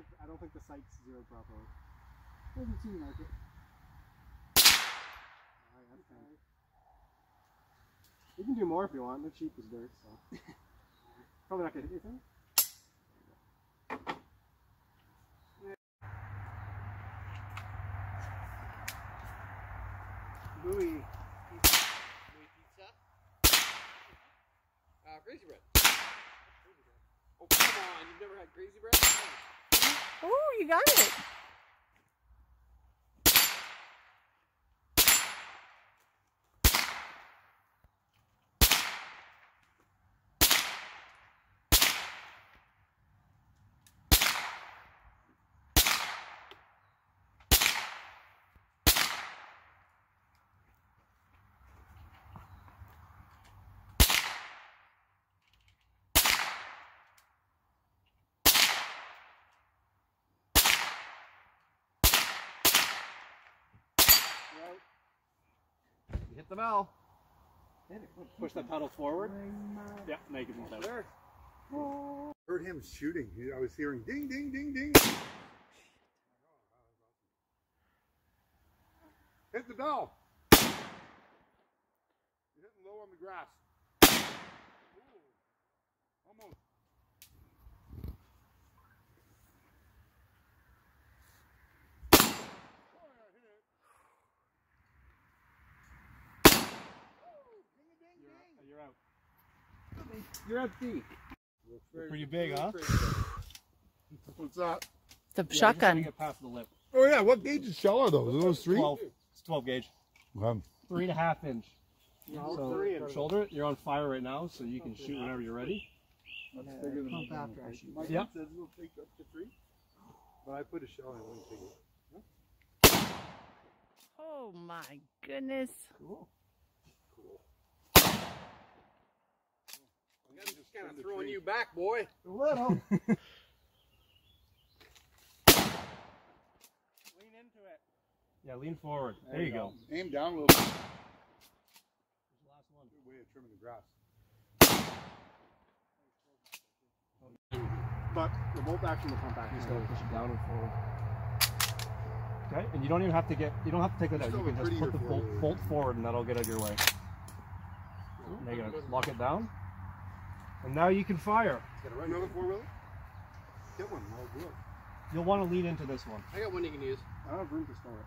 don't. I don't. Think the sight's zeroed properly. Doesn't seem like it. Alright, that's fine. You can do more if you want. They're cheap as dirt, so probably not gonna hit anything. Louis. pizza. Uh, crazy bread. Oh, come on. You've never had crazy bread? Oh, you got it. You hit the bell. Push the pedal forward. Yeah, make it move out. There. Heard him shooting. I was hearing ding, ding, ding, ding. Hit the bell. You're hitting low on the grass. Ooh. Almost. Oh, yeah, hit it. Ooh, ding, ding, ding. You're out. You're out deep. Pretty big, huh? What's that? The shotgun. Get past the lip. Oh yeah, what gauge of shell are those? Are those three? 12. It's 12 gauge. Um, Three and a half inch. No, So three and- shoulder it. You're on fire right now, so you can shoot whenever you're ready. Pump after I shoot. My Yeah. gun says we'll take up to three, but I put a shell in, I wouldn't take it. Oh my goodness. Cool. Cool. I'm just kind of throwing you back, boy. A little. Lean into it. Yeah, lean forward. There, you go. Aim down a little bit. There's the last one. Good way of trimming the grass. But the bolt action will come back. You just gotta push it down and forward. Okay, and you don't even have to get, you don't have to take that out. You can just put the bolt, forward. bolt forward and that'll get out of your way. Now you gotta lock it down. And now you can fire. Got a right another four wheeler? Get one, I'll do it. You'll want to lean into this one. I got one you can use. I don't have room to store it.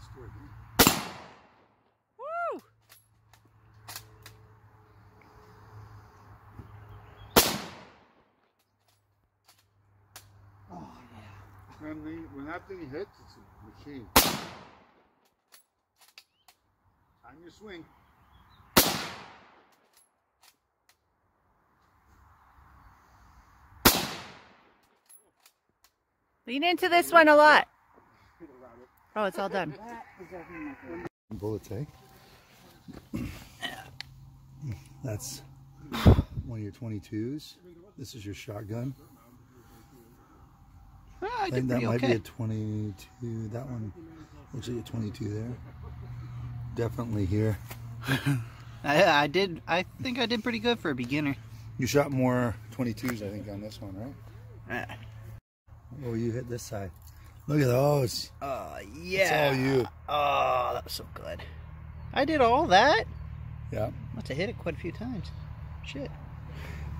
Destroy it. Woo! Oh, when, the, when that thing hits, it's a machine. Time your swing. Lean into this one a lot. Oh, it's all done. Bullets, eh? That's one of your 22s. This is your shotgun. Ah, I I think that pretty might be a 22. That one looks like a 22 there. Definitely here. I, I did. I think I did pretty good for a beginner. You shot more 22s, I think, on this one, right? Uh, Oh, you hit this side. Look at those. Oh, it's yeah. all you. Oh, that was so good. I did all that. Yeah. Must have hit it quite a few times. Shit.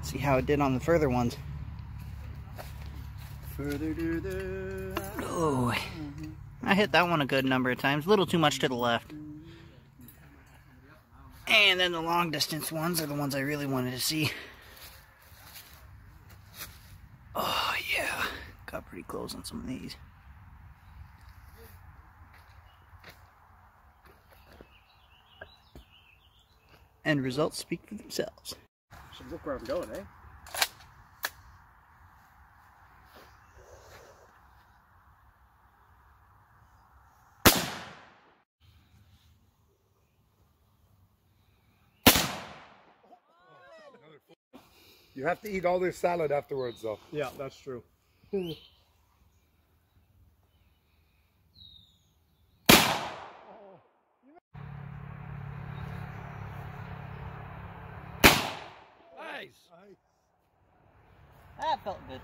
See how it did on the further ones. Further to the. Oh. I hit that one a good number of times. A little too much to the left. And then the long distance ones are the ones I really wanted to see. Oh. Got pretty close on some of these. And results speak for themselves. Should look where I'm going, eh? You have to eat all this salad afterwards, though. Yeah, that's true. Nice. That felt good.